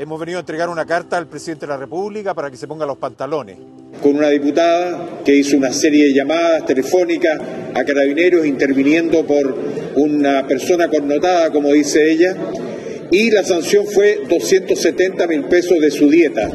Hemos venido a entregar una carta al presidente de la República para que se ponga los pantalones. Con una diputada que hizo una serie de llamadas telefónicas a carabineros interviniendo por una persona connotada, como dice ella, y la sanción fue 270 mil pesos de su dieta.